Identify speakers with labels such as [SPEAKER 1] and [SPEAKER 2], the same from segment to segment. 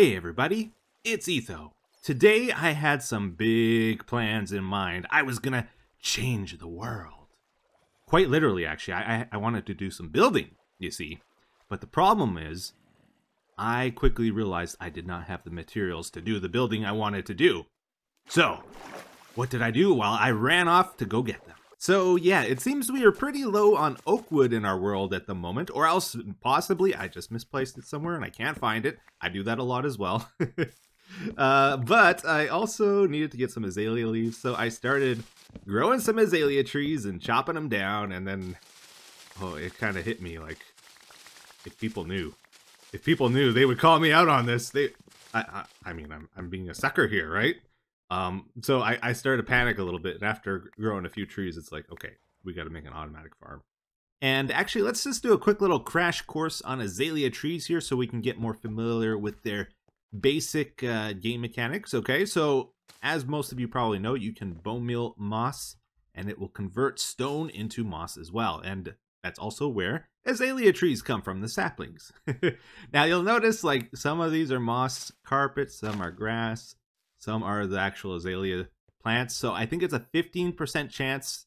[SPEAKER 1] Hey everybody, it's Etho. Today I had some big plans in mind. I was gonna change the world. Quite literally, actually. I, I wanted to do some building, you see. But the problem is, I quickly realized I did not have the materials to do the building I wanted to do. So, what did I do? Well, I ran off to go get them. So yeah, it seems we are pretty low on oak wood in our world at the moment, or else possibly I just misplaced it somewhere and I can't find it. I do that a lot as well. uh, but I also needed to get some azalea leaves, so I started growing some azalea trees and chopping them down, and then, oh, it kind of hit me like, if people knew. If people knew, they would call me out on this. They, I, I, I mean, I'm, I'm being a sucker here, right? Um, so I, I started to panic a little bit, and after growing a few trees, it's like, okay, we got to make an automatic farm. And actually, let's just do a quick little crash course on azalea trees here so we can get more familiar with their basic uh, game mechanics. Okay, so as most of you probably know, you can bone meal moss, and it will convert stone into moss as well. And that's also where azalea trees come from, the saplings. now, you'll notice, like, some of these are moss carpets, some are grass, some are the actual azalea plants. So I think it's a 15% chance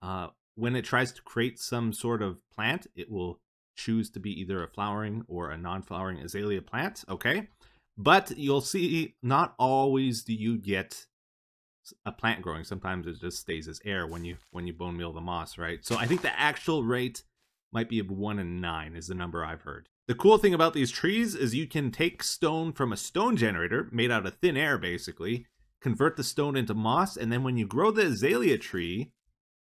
[SPEAKER 1] uh, when it tries to create some sort of plant, it will choose to be either a flowering or a non-flowering azalea plant. Okay. But you'll see not always do you get a plant growing. Sometimes it just stays as air when you when you bone meal the moss, right? So I think the actual rate might be of one in nine is the number I've heard. The cool thing about these trees is you can take stone from a stone generator, made out of thin air basically, convert the stone into moss, and then when you grow the azalea tree,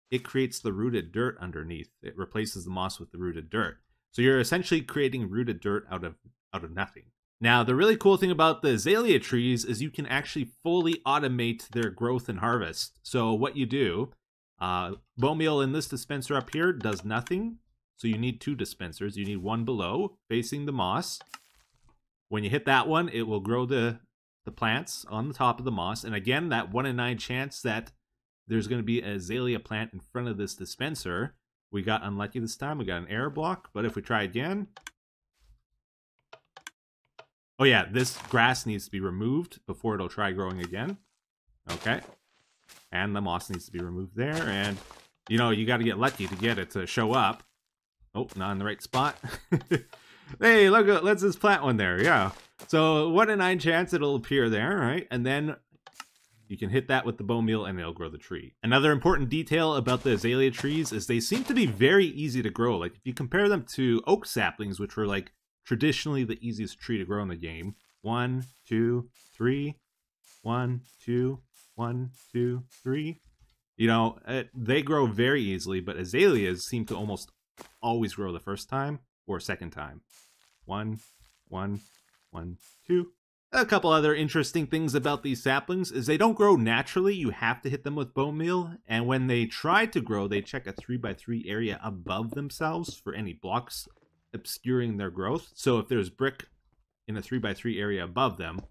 [SPEAKER 1] it creates the rooted dirt underneath. It replaces the moss with the rooted dirt. So you're essentially creating rooted dirt out of out of nothing. Now, the really cool thing about the azalea trees is you can actually fully automate their growth and harvest. So what you do, uh, bone meal in this dispenser up here does nothing. So you need two dispensers. You need one below, facing the moss. When you hit that one, it will grow the, the plants on the top of the moss. And again, that 1 in 9 chance that there's going to be a azalea plant in front of this dispenser. We got unlucky this time. We got an air block. But if we try again... Oh yeah, this grass needs to be removed before it'll try growing again. Okay. And the moss needs to be removed there. And, you know, you got to get lucky to get it to show up. Oh, not in the right spot. hey, look, uh, let's just plant one there. Yeah. So one in nine chance it'll appear there, right? And then you can hit that with the bone meal and it'll grow the tree. Another important detail about the azalea trees is they seem to be very easy to grow. Like if you compare them to oak saplings, which were like traditionally the easiest tree to grow in the game. One, two, three, one, two, one, two, three. You know, it, they grow very easily, but azaleas seem to almost always grow the first time or second time. One, one, one, two. A couple other interesting things about these saplings is they don't grow naturally. You have to hit them with bone meal. And when they try to grow, they check a 3x3 area above themselves for any blocks obscuring their growth. So if there's brick in a 3x3 area above them,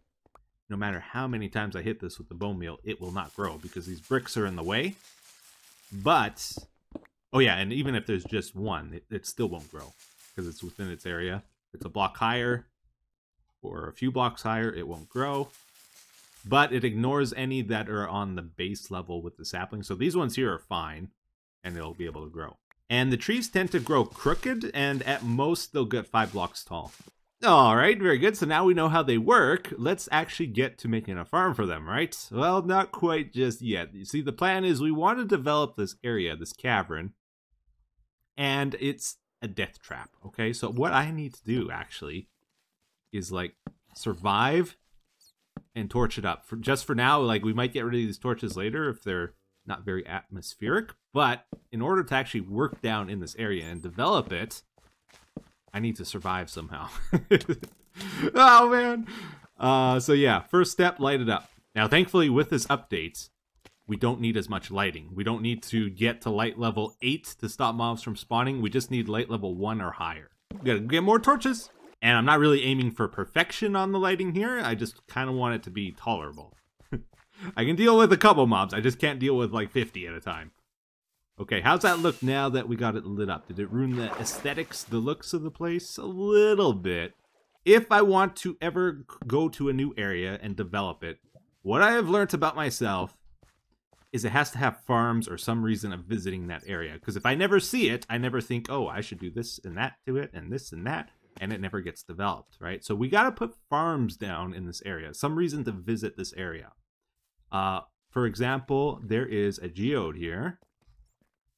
[SPEAKER 1] no matter how many times I hit this with the bone meal, it will not grow because these bricks are in the way. But Oh yeah, and even if there's just one, it, it still won't grow because it's within its area. If it's a block higher or a few blocks higher, it won't grow. But it ignores any that are on the base level with the sapling. So these ones here are fine, and they'll be able to grow. And the trees tend to grow crooked, and at most they'll get five blocks tall. All right, very good. So now we know how they work. Let's actually get to making a farm for them, right? Well, not quite just yet. You see, the plan is we want to develop this area, this cavern, and it's a death trap. Okay, so what I need to do actually is like survive and torch it up. For just for now, like we might get rid of these torches later if they're not very atmospheric. But in order to actually work down in this area and develop it, I need to survive somehow. oh man. Uh, so yeah, first step, light it up. Now, thankfully, with this update, we don't need as much lighting. We don't need to get to light level 8 to stop mobs from spawning. We just need light level 1 or higher. We gotta get more torches. And I'm not really aiming for perfection on the lighting here. I just kind of want it to be tolerable. I can deal with a couple mobs. I just can't deal with like 50 at a time. Okay, how's that look now that we got it lit up? Did it ruin the aesthetics, the looks of the place? A little bit. if I want to ever go to a new area and develop it, what I have learned about myself is it has to have farms or some reason of visiting that area. Because if I never see it, I never think, oh, I should do this and that to it and this and that, and it never gets developed, right? So we got to put farms down in this area, some reason to visit this area. Uh, for example, there is a geode here.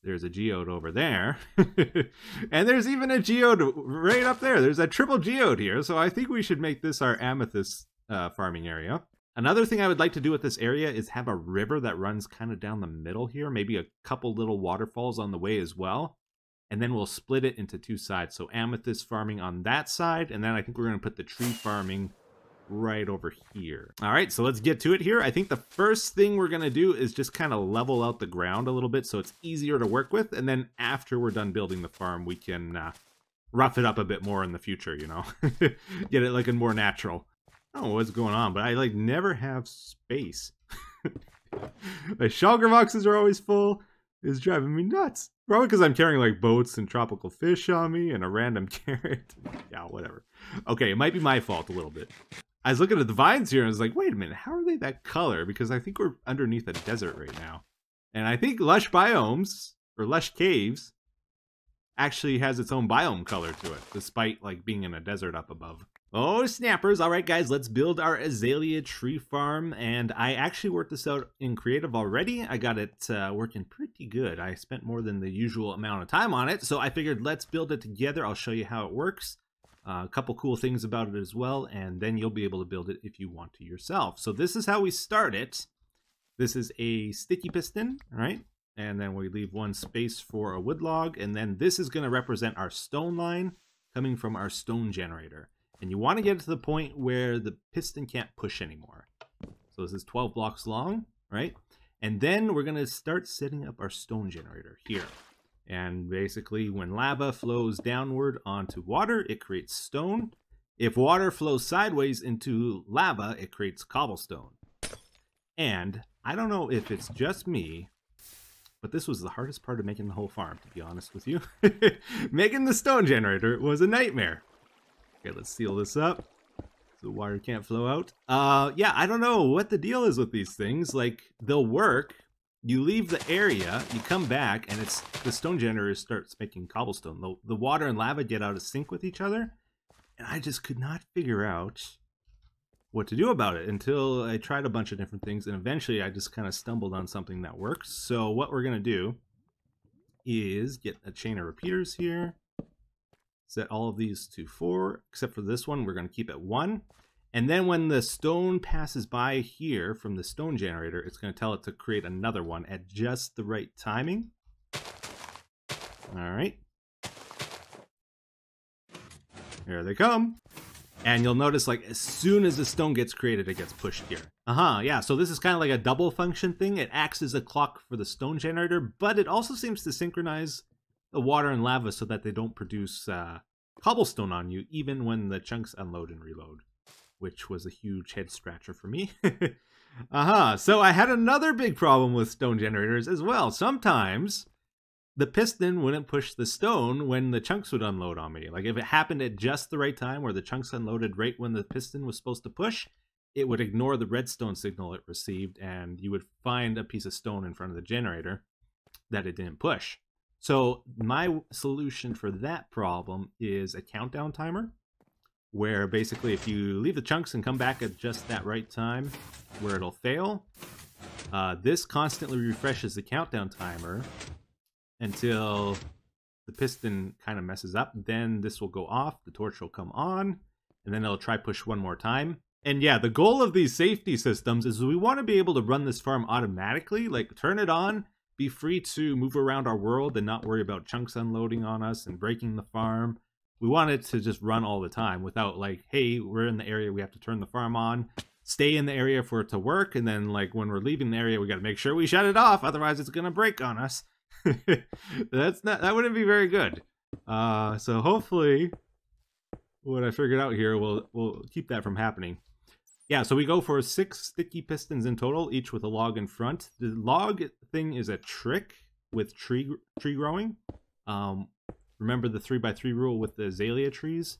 [SPEAKER 1] There's a geode over there. and there's even a geode right up there. There's a triple geode here. So I think we should make this our amethyst uh, farming area. Another thing I would like to do with this area is have a river that runs kind of down the middle here. Maybe a couple little waterfalls on the way as well. And then we'll split it into two sides. So amethyst farming on that side. And then I think we're going to put the tree farming right over here. All right, so let's get to it here. I think the first thing we're gonna do is just kind of level out the ground a little bit so it's easier to work with. And then after we're done building the farm, we can uh, rough it up a bit more in the future, you know? get it looking more natural. I don't know what's going on, but I like never have space. My shulker boxes are always full. It's driving me nuts. Probably because I'm carrying like boats and tropical fish on me and a random carrot. yeah, whatever. Okay, it might be my fault a little bit. I was looking at the vines here and I was like, wait a minute, how are they that color? Because I think we're underneath a desert right now. And I think lush biomes or lush caves actually has its own biome color to it, despite like being in a desert up above. Oh, snappers. All right, guys, let's build our azalea tree farm. And I actually worked this out in creative already. I got it uh, working pretty good. I spent more than the usual amount of time on it. So I figured let's build it together. I'll show you how it works. Uh, a couple cool things about it as well, and then you'll be able to build it if you want to yourself. So this is how we start it. This is a sticky piston, right? And then we leave one space for a wood log, and then this is going to represent our stone line coming from our stone generator. And you want to get to the point where the piston can't push anymore. So this is 12 blocks long, right? And then we're going to start setting up our stone generator here. And basically, when lava flows downward onto water, it creates stone. If water flows sideways into lava, it creates cobblestone. And I don't know if it's just me, but this was the hardest part of making the whole farm, to be honest with you. making the stone generator was a nightmare. Okay, let's seal this up so the water can't flow out. Uh, yeah, I don't know what the deal is with these things. Like, they'll work, you leave the area, you come back, and it's the stone generator starts making cobblestone. The, the water and lava get out of sync with each other, and I just could not figure out what to do about it until I tried a bunch of different things, and eventually I just kind of stumbled on something that works. So what we're going to do is get a chain of repeaters here, set all of these to four, except for this one, we're going to keep it one. And then when the stone passes by here from the stone generator, it's going to tell it to create another one at just the right timing. All right. Here they come. And you'll notice like as soon as the stone gets created, it gets pushed here. Uh-huh, yeah, so this is kind of like a double function thing. It acts as a clock for the stone generator, but it also seems to synchronize the water and lava so that they don't produce uh, cobblestone on you, even when the chunks unload and reload which was a huge head scratcher for me. uh-huh. So I had another big problem with stone generators as well. Sometimes the piston wouldn't push the stone when the chunks would unload on me. Like if it happened at just the right time where the chunks unloaded right when the piston was supposed to push, it would ignore the redstone signal it received and you would find a piece of stone in front of the generator that it didn't push. So my solution for that problem is a countdown timer where basically if you leave the chunks and come back at just that right time where it'll fail, uh, this constantly refreshes the countdown timer until the piston kind of messes up. Then this will go off, the torch will come on, and then it'll try push one more time. And yeah, the goal of these safety systems is we want to be able to run this farm automatically, like turn it on, be free to move around our world and not worry about chunks unloading on us and breaking the farm we want it to just run all the time without like, hey, we're in the area, we have to turn the farm on, stay in the area for it to work, and then like when we're leaving the area, we got to make sure we shut it off, otherwise it's gonna break on us. That's not that wouldn't be very good. Uh, so hopefully, what I figured out here will will keep that from happening. Yeah, so we go for six sticky pistons in total, each with a log in front. The log thing is a trick with tree tree growing. Um, Remember the 3 by 3 rule with the azalea trees?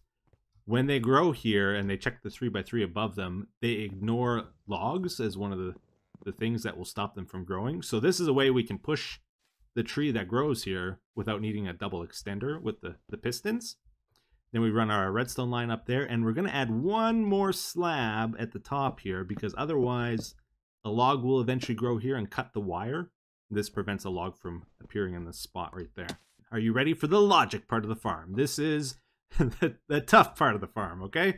[SPEAKER 1] when they grow here and they check the three by three above them, they ignore logs as one of the, the things that will stop them from growing. So this is a way we can push the tree that grows here without needing a double extender with the, the pistons. Then we run our redstone line up there, and we're going to add one more slab at the top here because otherwise a log will eventually grow here and cut the wire. This prevents a log from appearing in the spot right there. Are you ready for the logic part of the farm? This is the, the tough part of the farm, okay?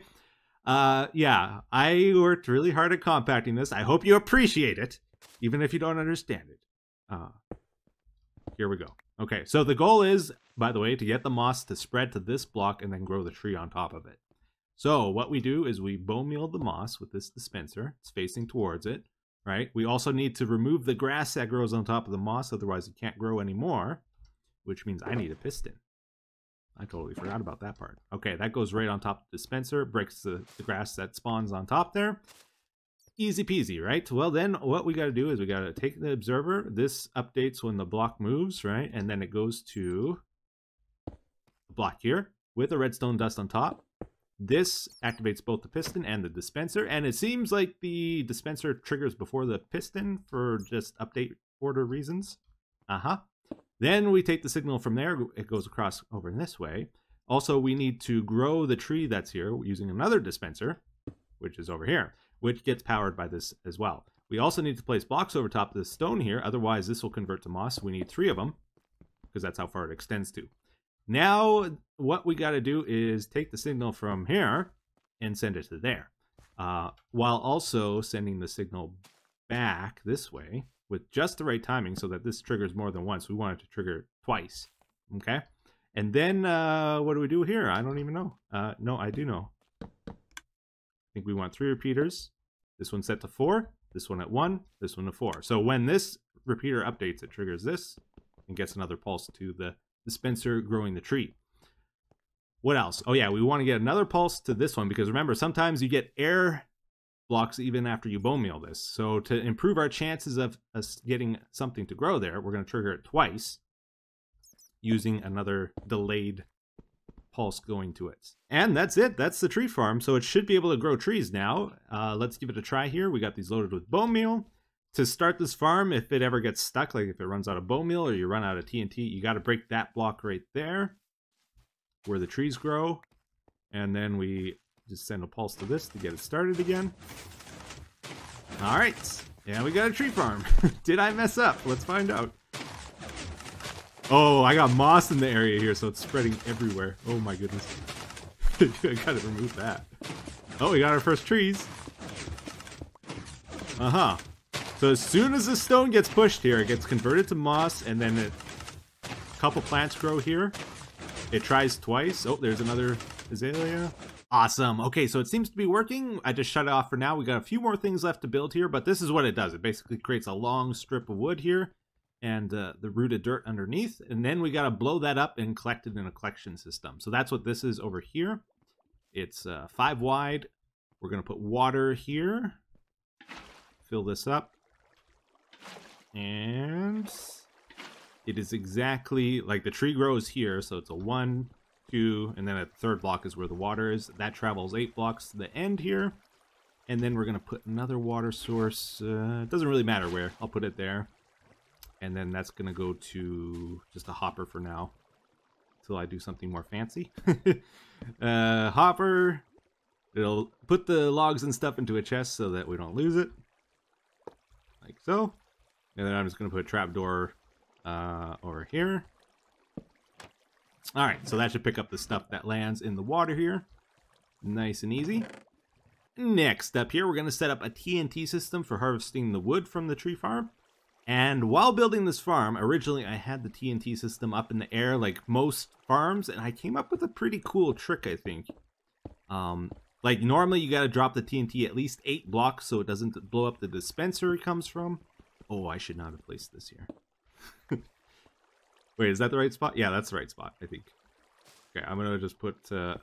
[SPEAKER 1] Uh, yeah, I worked really hard at compacting this. I hope you appreciate it, even if you don't understand it. Uh, here we go. Okay, so the goal is, by the way, to get the moss to spread to this block and then grow the tree on top of it. So what we do is we bone meal the moss with this dispenser. It's facing towards it, right? We also need to remove the grass that grows on top of the moss, otherwise it can't grow anymore, which means I need a piston. I totally forgot about that part. Okay, that goes right on top of the dispenser, breaks the, the grass that spawns on top there. Easy peasy, right? Well, then what we got to do is we got to take the observer. This updates when the block moves, right? And then it goes to block here with a redstone dust on top. This activates both the piston and the dispenser, and it seems like the dispenser triggers before the piston for just update order reasons. Uh-huh. Then we take the signal from there, it goes across over in this way. Also, we need to grow the tree that's here using another dispenser, which is over here, which gets powered by this as well. We also need to place blocks over top of the stone here, otherwise this will convert to moss. We need three of them, because that's how far it extends to. Now, what we got to do is take the signal from here and send it to there, uh, while also sending the signal back this way with just the right timing so that this triggers more than once. We want it to trigger twice. Okay. And then uh, what do we do here? I don't even know. Uh, no, I do know. I think we want three repeaters. This one's set to four. This one at one. This one to four. So when this repeater updates, it triggers this and gets another pulse to the dispenser growing the tree. What else? Oh yeah, we want to get another pulse to this one because remember, sometimes you get air blocks even after you bone meal this. So to improve our chances of us getting something to grow there, we're going to trigger it twice using another delayed pulse going to it. And that's it. That's the tree farm. So it should be able to grow trees now. Uh, let's give it a try here. We got these loaded with bone meal. To start this farm, if it ever gets stuck, like if it runs out of bone meal or you run out of TNT, you got to break that block right there where the trees grow. And then we just send a pulse to this to get it started again. All right. Yeah, we got a tree farm. Did I mess up? Let's find out. Oh, I got moss in the area here, so it's spreading everywhere. Oh my goodness. I gotta remove that. Oh, we got our first trees. Uh-huh. So as soon as the stone gets pushed here, it gets converted to moss, and then it, a couple plants grow here. It tries twice. Oh, there's another azalea. Awesome. Okay, so it seems to be working. I just shut it off for now. We got a few more things left to build here, but this is what it does. It basically creates a long strip of wood here and uh, the rooted dirt underneath, and then we got to blow that up and collect it in a collection system. So that's what this is over here. It's uh, five wide. We're going to put water here. Fill this up. And it is exactly like the tree grows here. So it's a one, two, and then a third block is where the water is. That travels eight blocks to the end here. And then we're going to put another water source. Uh, it doesn't really matter where. I'll put it there. And then that's going to go to just a hopper for now. Until I do something more fancy. uh, hopper. It'll put the logs and stuff into a chest so that we don't lose it. Like so. And then I'm just going to put a trapdoor uh, over here. All right, so that should pick up the stuff that lands in the water here. Nice and easy. Next up here, we're going to set up a TNT system for harvesting the wood from the tree farm. And while building this farm, originally I had the TNT system up in the air like most farms, and I came up with a pretty cool trick, I think. Um, like normally you gotta drop the TNT at least 8 blocks so it doesn't blow up the dispenser it comes from. Oh, I should not have placed this here. Wait, is that the right spot? Yeah, that's the right spot, I think. Okay, I'm gonna just put uh, a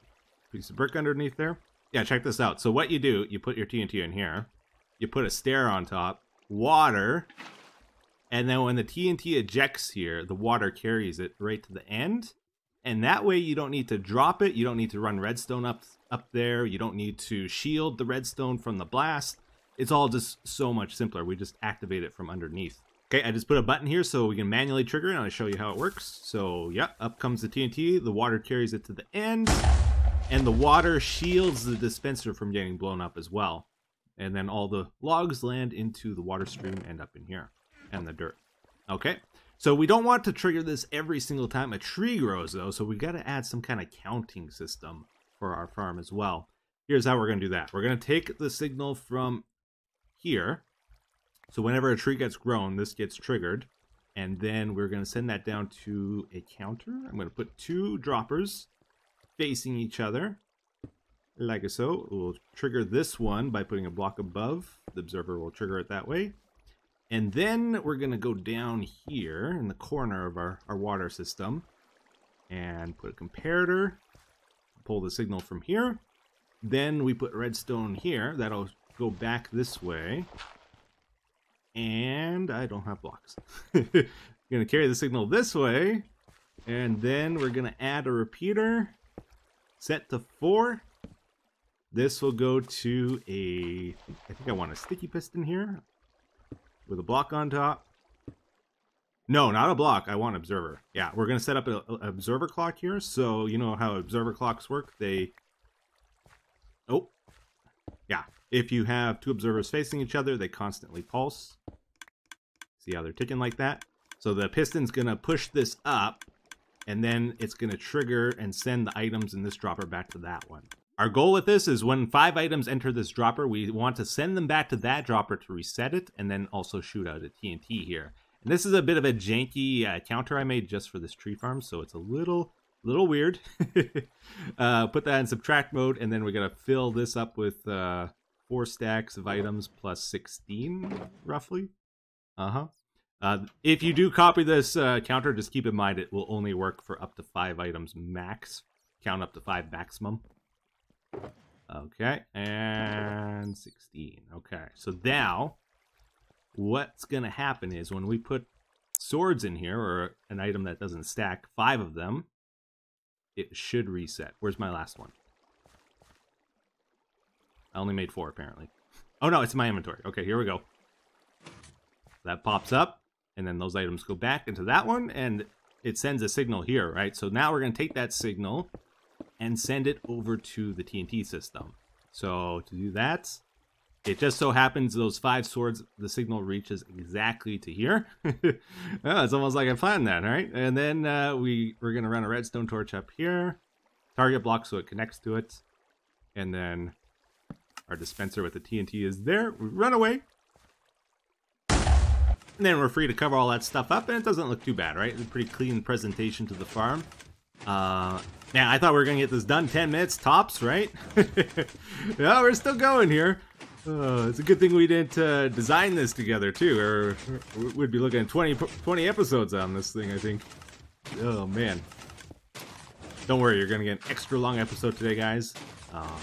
[SPEAKER 1] piece of brick underneath there. Yeah, check this out. So what you do, you put your TNT in here, you put a stair on top, water, and then when the TNT ejects here, the water carries it right to the end, And that way you don't need to drop it. You don't need to run redstone up up there. You don't need to shield the redstone from the blast. It's all just so much simpler. We just activate it from underneath. Okay, I just put a button here so we can manually trigger it and I'll show you how it works. So yeah, up comes the TNT, the water carries it to the end, and the water shields the dispenser from getting blown up as well. And then all the logs land into the water stream and up in here, and the dirt. Okay, so we don't want to trigger this every single time a tree grows though, so we gotta add some kind of counting system for our farm as well. Here's how we're gonna do that. We're gonna take the signal from here, so whenever a tree gets grown, this gets triggered. And then we're going to send that down to a counter. I'm going to put two droppers facing each other, like so. We'll trigger this one by putting a block above. The observer will trigger it that way. And then we're going to go down here in the corner of our, our water system and put a comparator, pull the signal from here. Then we put redstone here. That'll go back this way and I don't have blocks. gonna carry the signal this way, and then we're gonna add a repeater set to four. This will go to a, I think I want a sticky piston here with a block on top. No, not a block. I want observer. Yeah, we're gonna set up an observer clock here. So you know how observer clocks work. They, oh, yeah, if you have two observers facing each other, they constantly pulse. See how they're ticking like that? So the piston's going to push this up, and then it's going to trigger and send the items in this dropper back to that one. Our goal with this is when five items enter this dropper, we want to send them back to that dropper to reset it, and then also shoot out a TNT here. And this is a bit of a janky uh, counter I made just for this tree farm, so it's a little little weird. uh, put that in subtract mode, and then we're going to fill this up with uh, four stacks of items plus 16, roughly. Uh-huh. Uh, if you do copy this uh, counter, just keep in mind it will only work for up to five items max. Count up to five maximum. Okay, and 16. Okay, so now what's going to happen is when we put swords in here, or an item that doesn't stack, five of them, it should reset. Where's my last one? I only made four, apparently. Oh, no, it's my inventory. Okay, here we go. That pops up, and then those items go back into that one, and it sends a signal here, right? So now we're going to take that signal and send it over to the TNT system. So to do that, it just so happens those five swords, the signal reaches exactly to here. oh, it's almost like I planned that, right? And then uh, we, we're going to run a redstone torch up here, target block so it connects to it, and then our dispenser with the TNT is there. We run away. And then we're free to cover all that stuff up, and it doesn't look too bad, right? It's a pretty clean presentation to the farm. Uh, man, I thought we were going to get this done 10 minutes tops, right? yeah, we're still going here. Uh, it's a good thing we didn't uh, design this together, too, or we'd be looking at 20, 20 episodes on this thing, I think. Oh, man. Don't worry, you're going to get an extra long episode today, guys. Uh,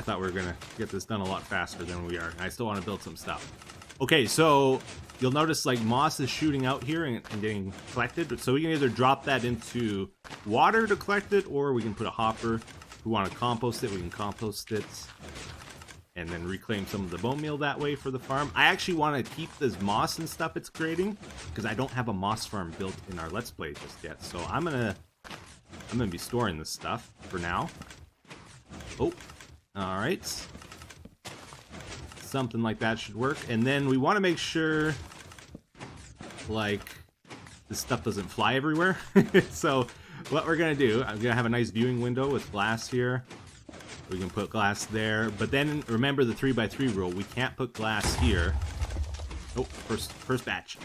[SPEAKER 1] I thought we were gonna get this done a lot faster than we are. I still want to build some stuff. Okay, so you'll notice like moss is shooting out here and, and, getting collected. So we can either drop that into water to collect it, or we can put a hopper. If we want to compost it, we can compost it. And then reclaim some of the bone meal that way for the farm. I actually want to keep this moss and stuff it's creating, because I don't have a moss farm built in our Let's Play just yet. So I'm gonna I'm gonna be storing this stuff for now. Oh, Alright. Something like that should work. And then we want to make sure, like, this stuff doesn't fly everywhere. so what we're going to do, I'm going to have a nice viewing window with glass here. We can put glass there. But then remember the 3x3 rule. We can't put glass here. Oh, first, first batch.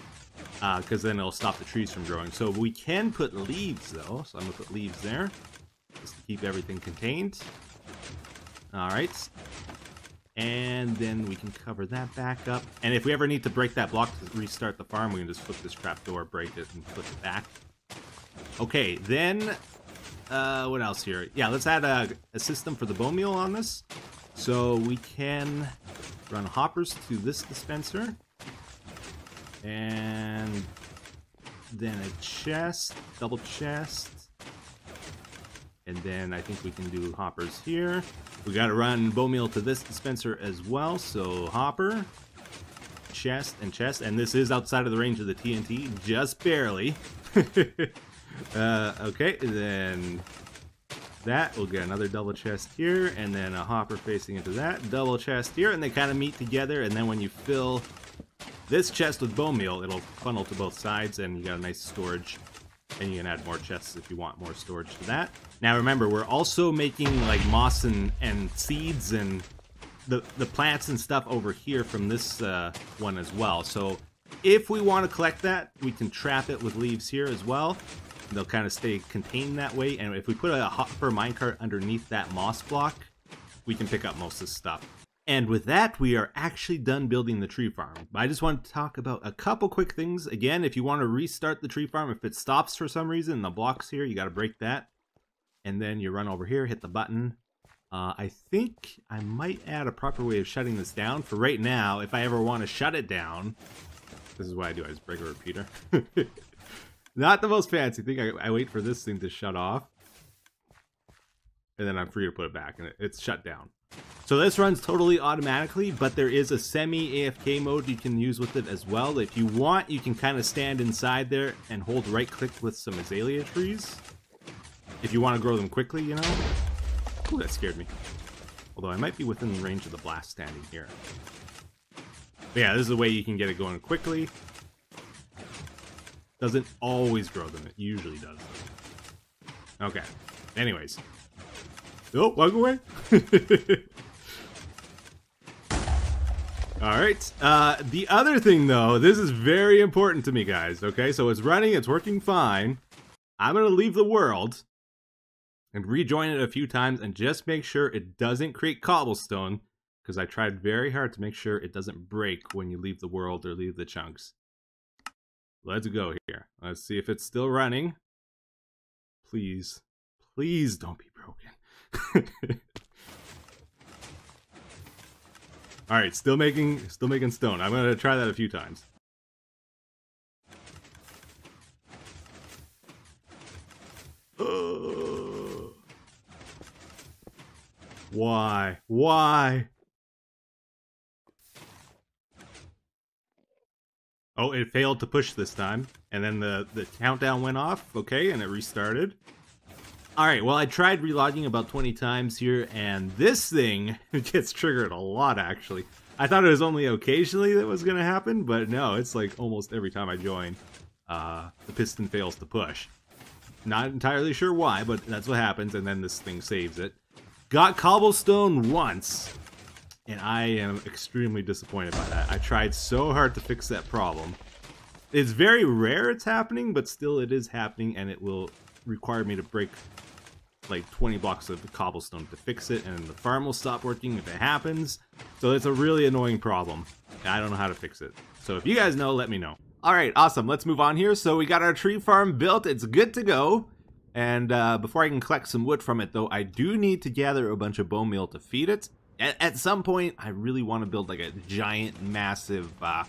[SPEAKER 1] Because uh, then it'll stop the trees from growing. So we can put leaves, though. So I'm going to put leaves there. Just to keep everything contained. Alright. And then we can cover that back up. And if we ever need to break that block to restart the farm, we can just flip this trap door, break it, and flip it back. Okay, then... Uh, what else here? Yeah, let's add a, a system for the bone meal on this. So we can run hoppers to this dispenser. And then a chest, double chest. And then I think we can do hoppers here. We got to run bone meal to this dispenser as well. So hopper, chest, and chest. And this is outside of the range of the TNT, just barely. uh, okay, then that. We'll get another double chest here, and then a hopper facing into that. Double chest here, and they kind of meet together. And then when you fill this chest with bone meal, it'll funnel to both sides, and you got a nice storage. And you can add more chests if you want more storage to that. Now remember, we're also making like moss and, and seeds and the, the plants and stuff over here from this uh, one as well. So if we want to collect that, we can trap it with leaves here as well. They'll kind of stay contained that way. And if we put a hopper minecart underneath that moss block, we can pick up most of this stuff. And with that, we are actually done building the tree farm. I just want to talk about a couple quick things. Again, if you want to restart the tree farm, if it stops for some reason, the blocks here, you got to break that. And then you run over here, hit the button. Uh, I think I might add a proper way of shutting this down. For right now, if I ever want to shut it down, this is what I do. I just break a repeater. Not the most fancy thing. I, I, wait for this thing to shut off. And then I'm free to put it back. And it, it's shut down. So this runs totally automatically, but there is a semi-AFK mode you can use with it as well. If you want, you can kind of stand inside there and hold right-click with some azalea trees. If you want to grow them quickly, you know. Ooh, that scared me. Although I might be within the range of the blast standing here. But yeah, this is the way you can get it going quickly. Doesn't always grow them. It usually does. Okay. Anyways. Oh, walk away. All right. Uh, the other thing, though, this is very important to me, guys. Okay, so it's running. It's working fine. I'm going to leave the world and rejoin it a few times and just make sure it doesn't create cobblestone because I tried very hard to make sure it doesn't break when you leave the world or leave the chunks. Let's go here. Let's see if it's still running. Please, please don't be broken. All right, still making, still making stone. I'm gonna try that a few times. Why? Why? Oh, it failed to push this time. And then the, the countdown went off. Okay, and it restarted. Alright, well, I tried relogging about 20 times here, and this thing gets triggered a lot, actually. I thought it was only occasionally that was going to happen, but no, it's like almost every time I join, uh, the piston fails to push. Not entirely sure why, but that's what happens, and then this thing saves it. Got cobblestone once, and I am extremely disappointed by that. I tried so hard to fix that problem. It's very rare it's happening, but still it is happening, and it will require me to break like 20 blocks of cobblestone to fix it, and the farm will stop working if it happens. So it's a really annoying problem. I don't know how to fix it. So if you guys know, let me know. Alright, awesome. Let's move on here. So we got our tree farm built. It's good to go. And uh, before I can collect some wood from it, though, I do need to gather a bunch of bone meal to feed it at, at some point, I really want to build like a giant, massive uh,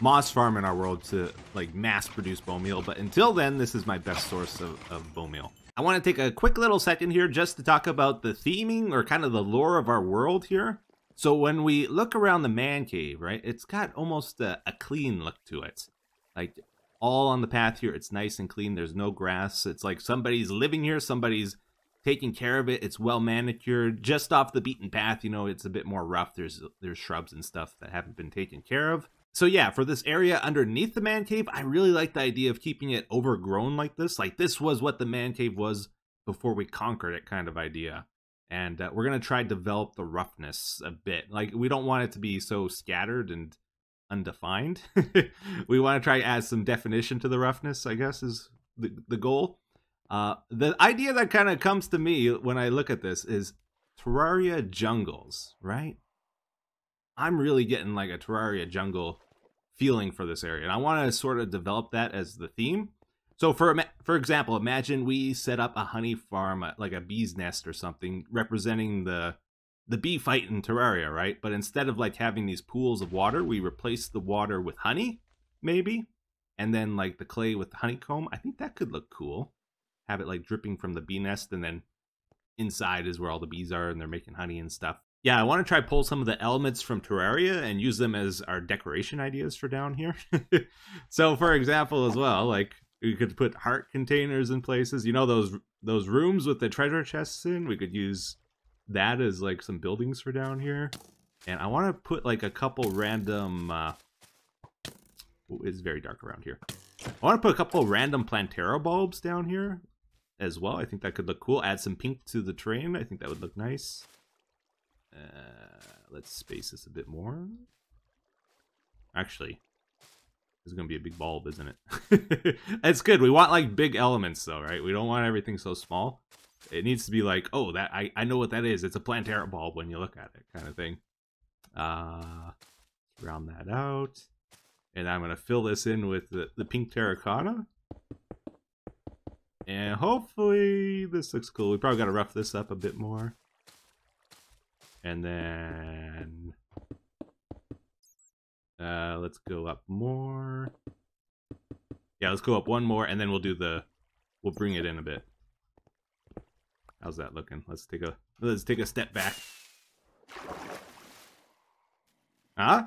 [SPEAKER 1] moss farm in our world to like mass produce bone meal. But until then, this is my best source of, of bone meal. I want to take a quick little second here just to talk about the theming or kind of the lore of our world here. So when we look around the man cave, right, it's got almost a, a clean look to it. Like all on the path here, it's nice and clean. There's no grass. It's like somebody's living here, somebody's taking care of it. It's well manicured, just off the beaten path. You know, it's a bit more rough. There's there's shrubs and stuff that haven't been taken care of. So yeah, for this area underneath the man cave, I really like the idea of keeping it overgrown like this. Like this was what the man cave was before we conquered it, kind of idea. And uh, we're gonna try develop the roughness a bit. Like we don't want it to be so scattered and undefined. we want to try to add some definition to the roughness. I guess is the the goal. Uh, the idea that kind of comes to me when I look at this is Terraria jungles, right? I'm really getting like a Terraria jungle feeling for this area, and I want to sort of develop that as the theme. So, for for example, imagine we set up a honey farm, uh, like a bee's nest or something, representing the the bee fight in Terraria, right? But instead of like having these pools of water, we replace the water with honey, maybe, and then like the clay with the honeycomb. I think that could look cool. have it like dripping from the bee nest, and then inside is where all the bees are, and they're making honey and stuff. Yeah, I want to try pull some of the elements from Terraria and use them as our decoration ideas for down here. so, for example, as well, like we could put heart containers in places. You know those those rooms with the treasure chests in. We could use that as like some buildings for down here. And I want to put like a couple random. Uh, it's very dark around here. I want to put a couple random Plantera bulbs down here as well. I think that could look cool. Add some pink to the train. I think that would look nice. Uh, let's space this a bit more. Actually, this is going to be a big bulb, isn't it? it's good. We want like big elements though, right? We don't want everything so small. It needs to be like, oh, that I, I know what that is. It's a Plantera bulb when you look at it, kind of thing. Uh, round that out. And I'm going to fill this in with the, the pink terracotta. And hopefully this looks cool. We probably got to rough this up a bit more. And then... Uh, let's go up more. Yeah, let's go up one more, and then we'll do the... We'll bring it in a bit. How's that looking? Let's take a let's take a step back. Huh?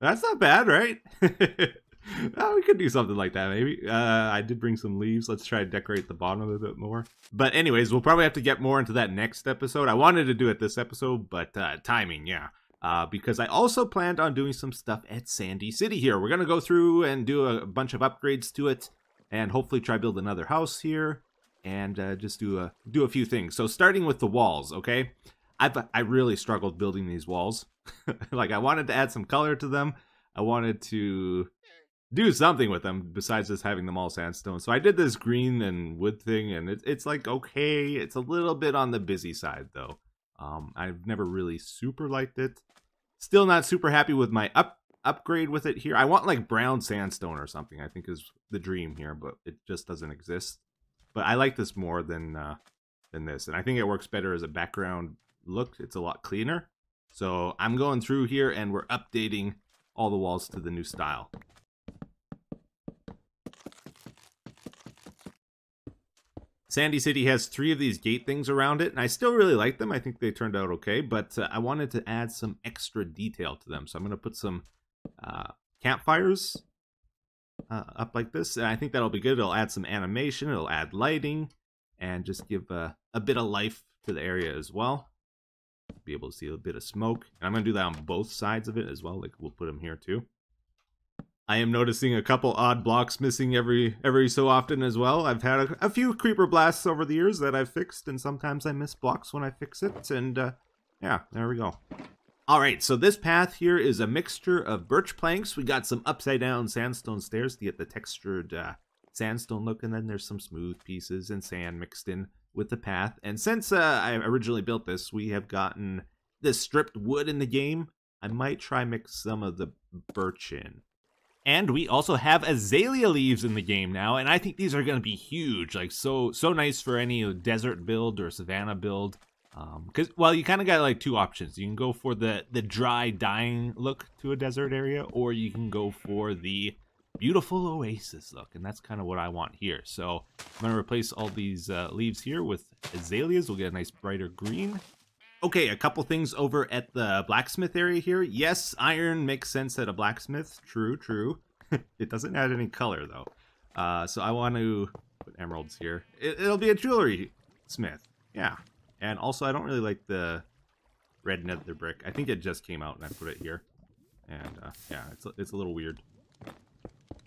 [SPEAKER 1] That's not bad, right? oh, we could do something like that, maybe. Uh, I did bring some leaves. Let's try to decorate the bottom a bit more. But anyways, we'll probably have to get more into that next episode. I wanted to do it this episode, but uh, timing, yeah. Uh, because I also planned on doing some stuff at Sandy City here. We're going to go through and do a bunch of upgrades to it and hopefully try build another house here and uh, just do a do a few things. So starting with the walls, okay? I I really struggled building these walls. like I wanted to add some color to them. I wanted to do something with them besides just having them all sandstone. So I did this green and wood thing, and it, it's like okay. It's a little bit on the busy side though. Um, I've never really super liked it. Still not super happy with my up upgrade with it here. I want like brown sandstone or something. I think is the dream here, but it just doesn't exist. But I like this more than uh, than this, and I think it works better as a background look. It's a lot cleaner. So I'm going through here, and we're updating all the walls to the new style. Sandy City has three of these gate things around it, and I still really like them. I think they turned out okay, but uh, I wanted to add some extra detail to them. So I'm going to put some uh, campfires uh, up like this. And I think that'll be good. It'll add some animation, it'll add lighting, and just give a, a bit of life to the area as well. Be able to see a bit of smoke. And I'm going to do that on both sides of it as well. Like we'll put them here too. I am noticing a couple odd blocks missing every every so often as well. I've had a, a, few creeper blasts over the years that I've fixed, and sometimes I miss blocks when I fix it. And uh, yeah, there we go. All right, so this path here is a mixture of birch planks. We got some upside down sandstone stairs to get the textured uh, sandstone look, and then there's some smooth pieces and sand mixed in with the path. And since uh, I originally built this, we have gotten this stripped wood in the game. I might try mix some of the birch in. And we also have azalea leaves in the game now, and I think these are going to be huge, like so so nice for any desert build or savanna build. Because um, well, you kind of got like two options. You can go for the the dry, dying look to a desert area, or you can go for the beautiful oasis look, and that's kind of what I want here. So I'm gonna replace all these uh, leaves here with azaleas. We'll get a nice brighter green. Okay, a couple things over at the blacksmith area here. Yes, iron makes sense at a blacksmith. True, true. it doesn't add any color though. Uh, so I want to put emeralds here. It, it'll be a jewelry smith. Yeah, and also, I don't really like the red nether brick. I think it just came out and I put it here. And uh, yeah, it's, it's a little weird.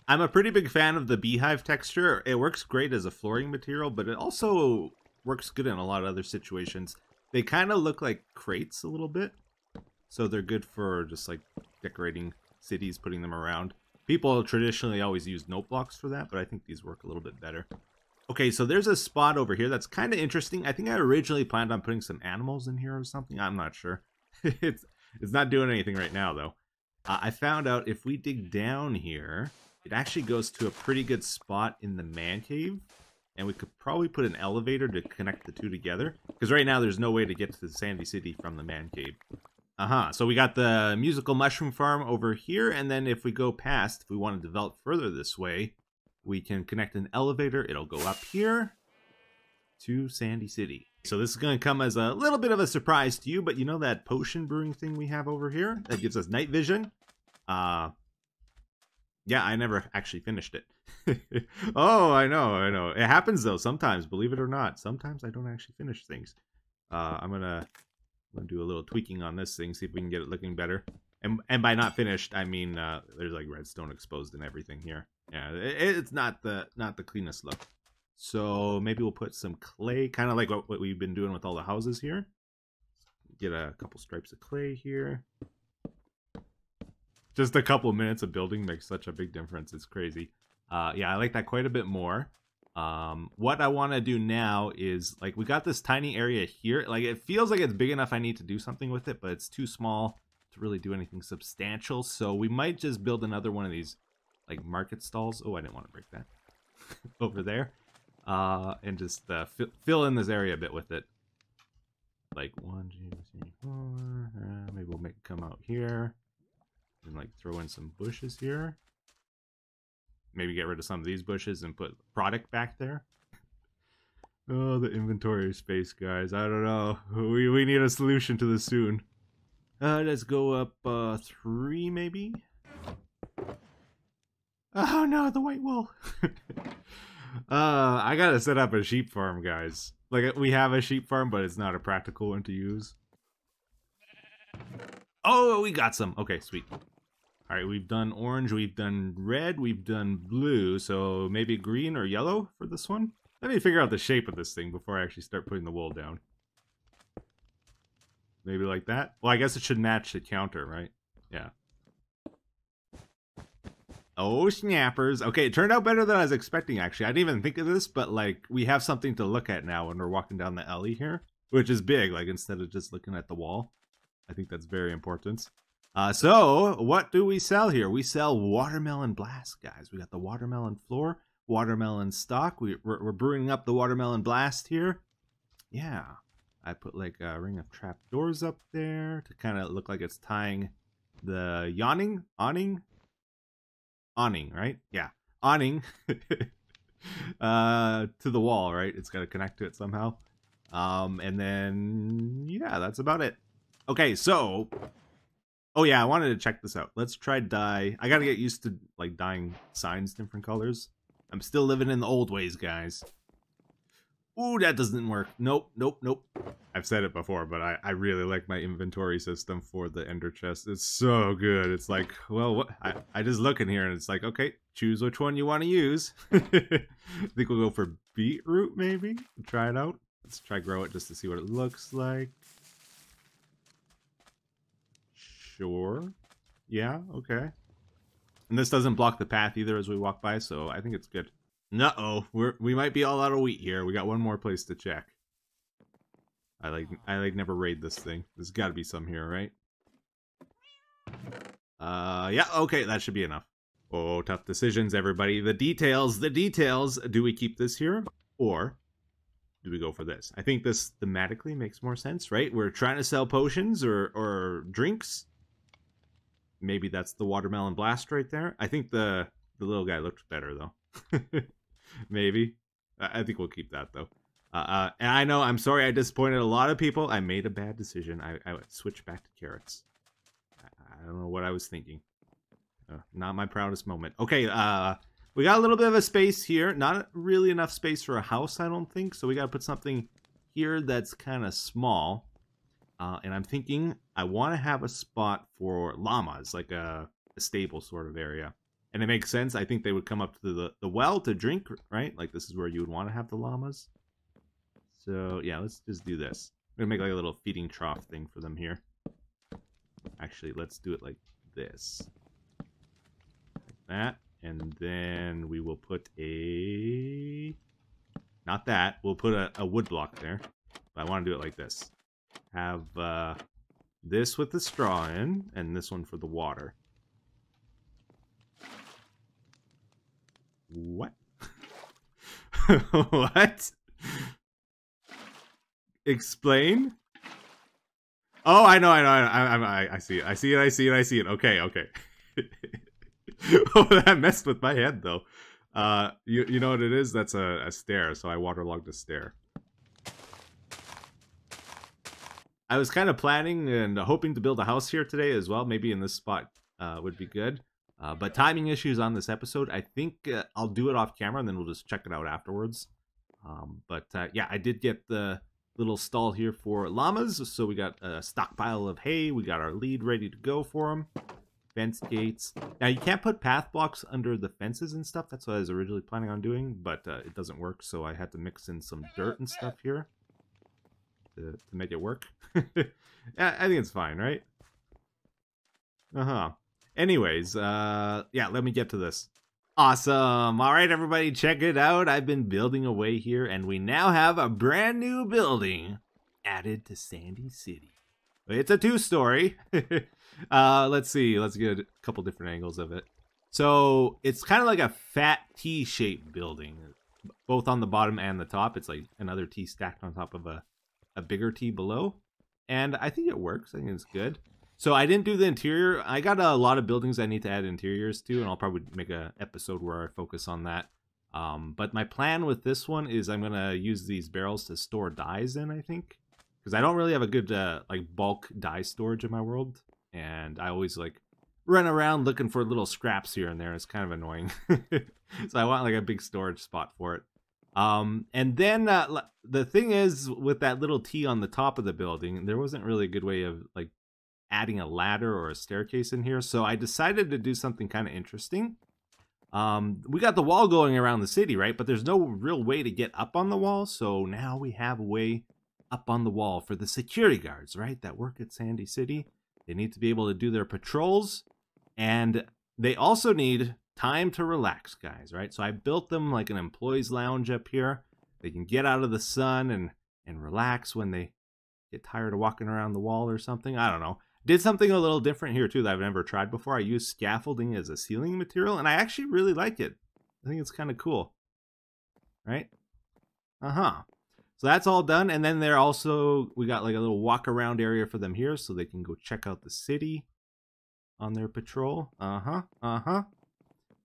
[SPEAKER 1] I'm a pretty big fan of the beehive texture. It works great as a flooring material, but it also works good in a lot of other situations. They kind of look like crates a little bit. So they're good for just like decorating cities, putting them around. People traditionally always use note blocks for that, but I think these work a little bit better. Okay, so there's a spot over here that's kind of interesting. I think I originally planned on putting some animals in here or something. I'm not sure. it's it's not doing anything right now though. Uh, I found out if we dig down here, it actually goes to a pretty good spot in the man cave. And we could probably put an elevator to connect the two together. Because right now there's no way to get to the Sandy City from the man cave. Uh-huh. So we got the musical mushroom farm over here. And then if we go past, if we want to develop further this way, we can connect an elevator. It'll go up here. to Sandy City. So this is going to come as a little bit of a surprise to you, but you know that potion brewing thing we have over here that gives us night vision? Uh, yeah, I never actually finished it. oh, I know, I know. It happens though sometimes, believe it or not. Sometimes I don't actually finish things. Uh, I'm gonna, I'm gonna do a little tweaking on this thing, see if we can get it looking better. And and by not finished, I mean uh, there's like redstone exposed and everything here. Yeah, it, it's not the not the cleanest look. So maybe we'll put some clay, kind of like what, what we've been doing with all the houses here. Get a couple stripes of clay here. Just a couple of minutes of building makes such a big difference. It's crazy. Uh, yeah, I like that quite a bit more. Um, what I want to do now is, like, we got this tiny area here. Like, it feels like it's big enough I need to do something with it, but it's too small to really do anything substantial. So we might just build another one of these, like, market stalls. Oh, I didn't want to break that. Over there uh, and just uh, fill in this area a bit with it. Like one, two, three, four. Uh, maybe we'll make it come out here, and like throw in some bushes here. Maybe get rid of some of these bushes and put product back there. Oh, the inventory space, guys. I don't know. We we need a solution to this soon. Uh, let's go up uh three, maybe. Oh no, the white wool. Uh, I gotta set up a sheep farm, guys. Like, we have a sheep farm, but it's not a practical one to use. Oh, we got some. Okay, sweet. All right, we've done orange, we've done red, we've done blue, so maybe green or yellow for this one? Let me figure out the shape of this thing before I actually start putting the wool down. Maybe like that? Well, I guess it should match the counter, right? Yeah. Oh, snappers. Okay, it turned out better than I was expecting, actually. I didn't even think of this, but, like, we have something to look at now when we're walking down the alley here, which is big, like, instead of just looking at the wall. I think that's very important. Uh, so, what do we sell here? We sell watermelon blast, guys. We got the watermelon floor, watermelon stock. We, we're, we're brewing up the watermelon blast here. Yeah. I put, like, a ring of trap doors up there to kind of look like it's tying the yawning, awning, awning, right? Yeah, awning uh, to the wall, right? It's got to connect to it somehow. Um, and then, yeah, that's about it. Okay, so, oh yeah, I wanted to check this out. Let's try dye. I got to get used to, like, dyeing signs different colors. I'm still living in the old ways, guys. Ooh, that doesn't work. Nope, nope, nope. I've said it before, but I, I really like my inventory system for the ender chest. It's so good. It's like, well, what I, I just look in here and it's like, okay, choose which one you want to use. I think we'll go for beetroot, maybe. Try it out. Let's try grow it just to see what it looks like. Sure. Yeah, okay. And this doesn't block the path either as we walk by, so I think it's good. Uh-oh, we're we might be all out of wheat here. We got one more place to check. I like I like never raid this thing. There's got to be some here, right? Uh, yeah, okay, that should be enough. Oh, tough decisions, everybody. The details, the details. Do we keep this here or do we go for this? I think this thematically makes more sense, right? We're trying to sell potions or or drinks. Maybe that's the watermelon blast right there. I think the the little guy looked better though. Maybe. I think we'll keep that though. Uh, uh, and I know I'm sorry I disappointed a lot of people. I made a bad decision. I, I switched back to carrots. I, I, don't know what I was thinking. Uh, not my proudest moment. Okay, uh, we got a little bit of a space here. Not really enough space for a house, I don't think. So we got to put something here that's kind of small. Uh, and I'm thinking I want to have a spot for llamas, like a, a stable sort of area and it makes sense. I think they would come up to the, the well to drink, right? Like this is where you would want to have the llamas. So yeah, let's just do this. I'm gonna make like a little feeding trough thing for them here. Actually, let's do it like this. Like that. And then we will put a... Not that. We'll put a, a wood block there. But I want to do it like this. Have uh, this with the straw in, and this one for the water. What? what? Explain? Oh, I know, I know, I. I, I, I see it. I see it. I see it. I see it. Okay, okay. oh, that messed with my head though. Uh, you you know what it is? That's a, a stair. So I waterlogged a stair. I was kind of planning and hoping to build a house here today as well. Maybe in this spot uh, would be good. Uh, but timing issues on this episode. I think uh, I'll do it off camera and then we'll just check it out afterwards. Um, but uh, yeah, I did get the little stall here for llamas. So we got a stockpile of hay. We got our lead ready to go for them. Fence gates. Now you can't put path blocks under the fences and stuff. That's what I was originally planning on doing, but uh, it doesn't work. So I had to mix in some dirt and stuff here to, to make it work. I think it's fine, right? Uh-huh. Anyways, uh, yeah, let me get to this. Awesome. All right, everybody, check it out. I've been building away here, and we now have a brand new building added to Sandy City. It's a two-story. uh, let's see. Let's get a couple different angles of it. So it's kind of like a fat T-shaped building, both on the bottom and the top. It's like another T stacked on top of a, a bigger T below. And I think it works. I think it's good. So I didn't do the interior. I got a lot of buildings I need to add interiors to, and I'll probably make a episode where I focus on that. Um, but my plan with this one is I'm gonna use these barrels to store dyes in. I think because I don't really have a good uh, like bulk dye storage in my world, and I always like run around looking for little scraps here and there. It's kind of annoying, so I want like a big storage spot for it. Um, and then uh, the thing is with that little T on the top of the building, there wasn't really a good way of like adding a ladder or a staircase in here. So I decided to do something kind of interesting. Um, we got the wall going around the city, right? But there's no real way to get up on the wall. So now we have a way up on the wall for the security guards, right? That work at Sandy City. They need to be able to do their patrols. And they also need time to relax, guys, right? So I built them like an employee's lounge up here. They can get out of the sun and, and relax when they get tired of walking around the wall or something. I don't know. Did something a little different here too that I've never tried before. I used scaffolding as a ceiling material, and I actually really like it. I think it's kind of cool. Right? Uh-huh. So that's all done. And then they're also, we got like a little walk around area for them here so they can go check out the city on their patrol. Uh-huh. Uh-huh.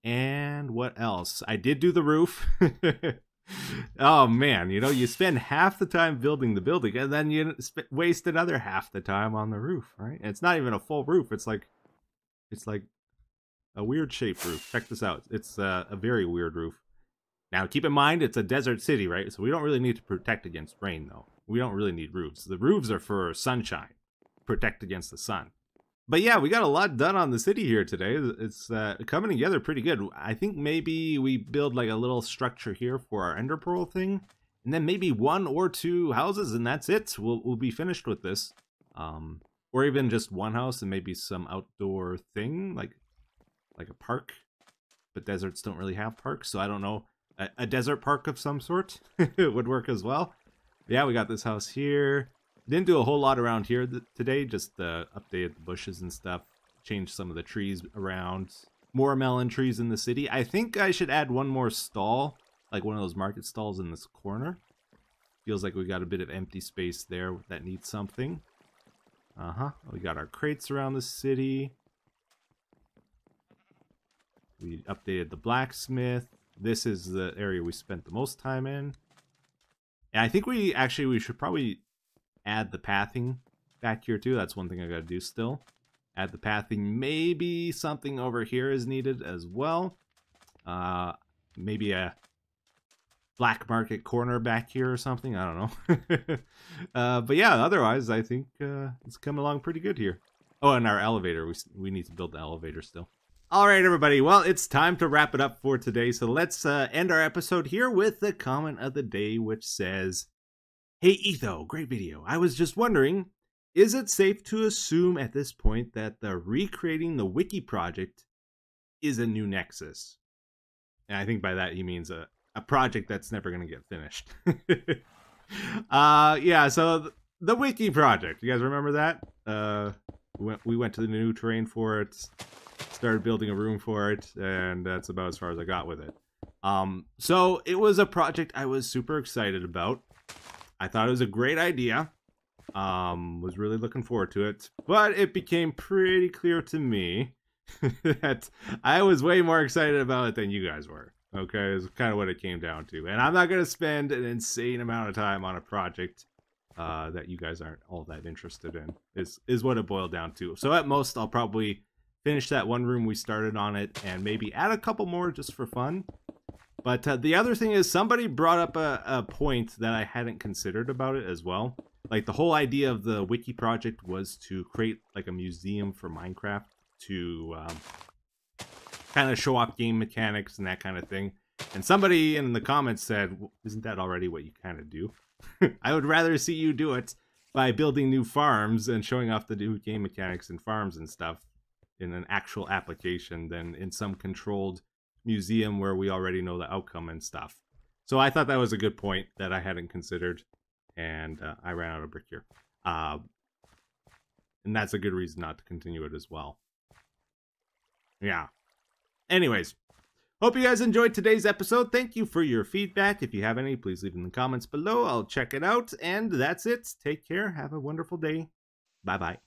[SPEAKER 1] And what else? I did do the roof. oh man, you know, you spend half the time building the building and then you waste another half the time on the roof, right? And it's not even a full roof. It's like it's like a weird shaped roof. Check this out. It's uh, a very weird roof. Now, keep in mind it's a desert city, right? So we don't really need to protect against rain though. We don't really need roofs. The roofs are for sunshine. Protect against the sun but yeah, we got a lot done on the city here today. It's uh, coming together pretty good. I think maybe we build like a little structure here for our ender pearl thing, and then maybe one or two houses, and that's it. We'll we'll be finished with this, um, or even just one house and maybe some outdoor thing like like a park. But deserts don't really have parks, so I don't know. A, a desert park of some sort would work as well. Yeah, we got this house here. Didn't do a whole lot around here th today, just uh, updated the bushes and stuff, changed some of the trees around. More melon trees in the city. I think I should add one more stall, like one of those market stalls in this corner. Feels like we got a bit of empty space there that needs something. Uh-huh. We got our crates around the city. We updated the blacksmith. This is the area we spent the most time in. And I think we actually we should probably add the pathing back here too. That's one thing I gotta do still. Add the pathing. Maybe something over here is needed as well. Uh, maybe a black market corner back here or something. I don't know. uh, but yeah, otherwise, I think uh, it's coming along pretty good here. Oh, and our elevator. We, we need to build the elevator still. All right, everybody. Well, it's time to wrap it up for today. So let's uh, end our episode here with the comment of the day, which says, Hey Etho, great video. I was just wondering, is it safe to assume at this point that the recreating the wiki project is a new nexus? And I think by that he means a, a project that's never going to get finished. uh yeah, so the, the wiki project. You guys remember that? Uh we went, we went to the new terrain for it, started building a room for it, and that's about as far as I got with it. Um so it was a project I was super excited about I thought it was a great idea. Um, was really looking forward to it, but it became pretty clear to me that I was way more excited about it than you guys were. Okay, is kind of what it came down to. And I'm not going to spend an insane amount of time on a project uh, that you guys aren't all that interested in. Is is what it boiled down to. So at most, I'll probably finish that one room we started on it, and maybe add a couple more just for fun. But uh, the other thing is, somebody brought up a, a point that I hadn't considered about it as well. Like the whole idea of the wiki project was to create like a museum for Minecraft to um, kind of show off game mechanics and that kind of thing. And somebody in the comments said, "Isn't that already what you kind of do?" I would rather see you do it by building new farms and showing off the new game mechanics and farms and stuff in an actual application than in some controlled museum where we already know the outcome and stuff. So I thought that was a good point that I hadn't considered, and uh, I ran out of brick here. Uh, and that's a good reason not to continue it as well. Yeah. Anyways, hope you guys enjoyed today's episode. Thank you for your feedback. If you have any, please leave in the comments below. I'll check it out. And that's it. Take care. Have a wonderful day. Bye bye.